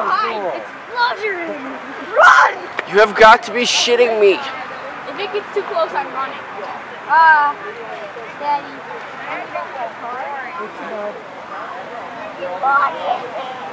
so cool. children! Run! You have got to be shitting me. If it gets too close, I'm running. Ah, Daddy. You bought it.